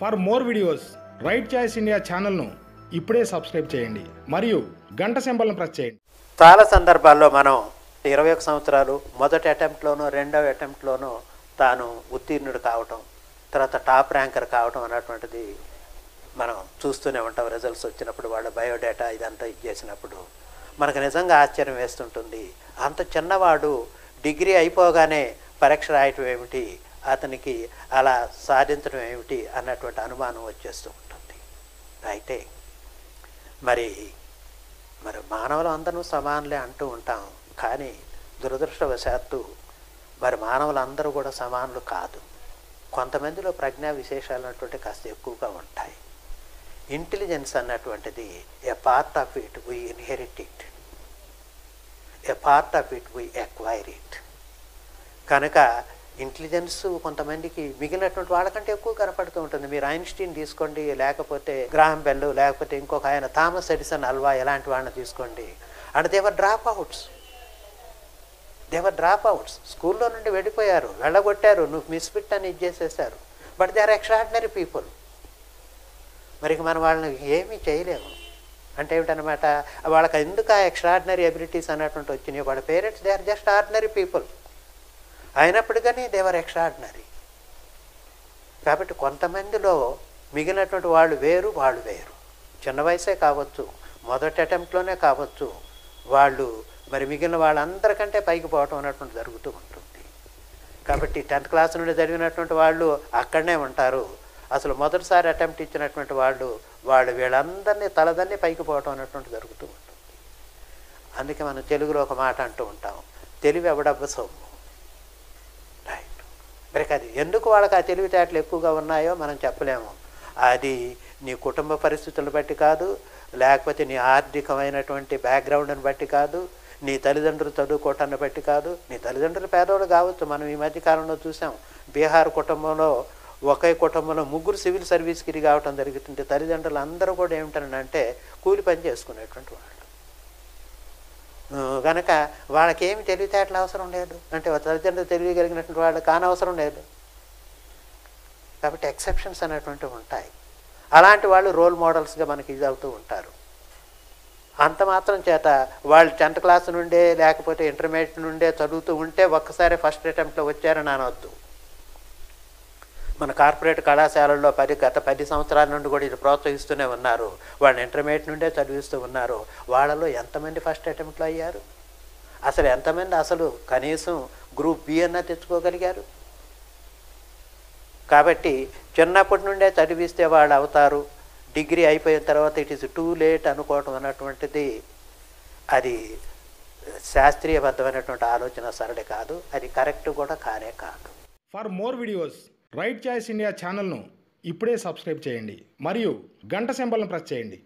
For more videos Right Choice India ఛానల్ను ఇప్పుడే subscribe చేయండి. మరియు గంట సింబల్ను ప్రెస్ చేయండి. చాలా సందర్భాల్లో మనం ఇరవై ఒక సంవత్సరాలు మొదటి అటెంప్ట్లోనూ రెండవ అటెంప్ట్లోనూ తాను ఉత్తీర్ణుడు కావటం తర్వాత టాప్ ర్యాంకర్ కావటం అన్నటువంటిది మనం చూస్తూనే ఉంటాం. రిజల్ట్స్ వచ్చినప్పుడు వాళ్ళ బయోడేటా ఇదంతా ఇచ్చేసినప్పుడు మనకు నిజంగా ఆశ్చర్యం వేస్తుంటుంది. అంత చిన్నవాడు డిగ్రీ అయిపోగానే పరీక్ష రాయటం ఏమిటి? అతనికి అలా సాధించడం ఏమిటి అన్నటువంటి అనుమానం వచ్చేస్తూ ఉంటుంది. అయితే మరి మరి మానవులు అందరం సమానులే అంటూ ఉంటాం. కానీ దురదృష్టవశాత్తు మరి మానవులందరూ కూడా సమానులు కాదు. కొంతమందిలో ప్రజ్ఞా విశేషాలు అన్నటువంటి కాస్త ఎక్కువగా ఉంటాయి. ఇంటెలిజెన్స్ అన్నటువంటిది a part of it we inherit it a part of it we acquire it. కనుక ఇంటెలిజెన్స్ కొంతమందికి మిగిలినటువంటి వాళ్ళకంటే ఎక్కువ కనపడుతూ ఉంటుంది. మీరు ఐన్స్టీన్ తీసుకోండి లేకపోతే గ్రాహం బెల్ లేకపోతే ఇంకొక ఆయన థామస్ ఎడిసన్ అల్వా ఎలాంటి వాళ్ళని తీసుకోండి. And they were dropouts they were dropouts స్కూల్లో నుండి వెళ్ళిపోయారు వెళ్ళగొట్టారు నువ్వు మిస్ఫిట్ అని ఇచ్చేసేసారు but they are extraordinary people మరి మనం వాళ్ళని ఏమీ చేయలేము. అంటే ఏమిటనమాట వాళ్ళకి ఎందుకు ఆ ఎక్స్ట్రాడినరీ అబిలిటీస్ అన్నటువంటి వచ్చినాయి వాళ్ళ parents they are just ordinary people అయినప్పటికీ దేవర్ ఎక్స్ట్రాడినరీ. కాబట్టి కొంతమందిలో మిగిలినటువంటి వాళ్ళు వేరు వాళ్ళు వేరు. చిన్న వయసే కావచ్చు మొదటి అటెంప్ట్లోనే కావచ్చు వాళ్ళు మరి మిగిలిన వాళ్ళందరికంటే పైకి పోవటం అనేటువంటి జరుగుతూ ఉంటుంది. కాబట్టి టెన్త్ క్లాస్ నుండి చదివినటువంటి వాళ్ళు అక్కడనే ఉంటారు. అసలు మొదటిసారి అటెంప్ట్ ఇచ్చినటువంటి వాళ్ళు వాళ్ళు వీళ్ళందరినీ తలదన్ని పైకి పోవటం అన్నటువంటి జరుగుతూ ఉంటుంది. అందుకే మనం తెలుగులో ఒక మాట అంటూ ఉంటాం తెలివి ఎవడబ్బ సొమ్ము? మరి అది ఎందుకు వాళ్ళకి ఆ తెలివితేటలు ఎక్కువగా ఉన్నాయో మనం చెప్పలేము. అది నీ కుటుంబ పరిస్థితులను బట్టి కాదు లేకపోతే నీ ఆర్థికమైనటువంటి బ్యాక్గ్రౌండ్ని బట్టి కాదు నీ తల్లిదండ్రులు చదువుకోవటాన్ని బట్టి కాదు నీ తల్లిదండ్రులు పేదవాళ్ళు కావచ్చు. మనం ఈ మధ్య కాలంలో చూసాం బీహార్ కుటుంబంలో ఒకే కుటుంబంలో ముగ్గురు సివిల్ సర్వీస్కి ఇది కావటం జరుగుతుంది తల్లిదండ్రులు అందరూ కూడా ఏమిటనంటే కూలి పని చేసుకునేటువంటి వాళ్ళు. కనుక గనక వాళ్ళకి తెలివితేటలు అవసరం లేదు. అంటే వాళ్ళ తల్లిదండ్రులు తెలియగలిగినటువంటి వాళ్ళు కానవసరం లేదు. కాబట్టి ఎక్సెప్షన్స్ అనేటువంటివి ఉంటాయి. అలాంటి వాళ్ళు రోల్ మోడల్స్గా మనకి ఇది అవుతూ ఉంటారు. అంత మాత్రం చేత వాళ్ళు టెన్త్ క్లాస్ నుండే లేకపోతే ఇంటర్మీడియట్ నుండే చదువుతూ ఉంటే ఒక్కసారి ఫస్ట్ అటెంప్ట్లో వచ్చారని అనవద్దు మన కార్పొరేట్ కళాశాలల్లో పది గత పది సంవత్సరాల నుండి కూడా ఇది ప్రోత్సహిస్తూనే ఉన్నారు. వాళ్ళని ఇంటర్మీడియట్ నుండే చదివిస్తూ ఉన్నారు. వాళ్ళలో ఎంతమంది ఫస్ట్ అటెంప్ట్లో అయ్యారు? అసలు ఎంతమంది అసలు కనీసం గ్రూప్ బి అన్నా తెచ్చుకోగలిగారు? కాబట్టి చిన్నప్పటి నుండే చదివిస్తే వాళ్ళు అవుతారు. డిగ్రీ అయిపోయిన తర్వాత ఇట్ ఈస్ టూ లేట్ అనుకోవటం అన్నటువంటిది అది శాస్త్రీయబద్ధమైనటువంటి ఆలోచన సరళి కాదు. అది కరెక్ట్ కూడా కానే కాదు. For more videos Right Choice India ఛానల్ను ఇప్పుడే సబ్స్క్రైబ్ చేయండి. మరియు గంట సింబల్ను ప్రెస్ చేయండి.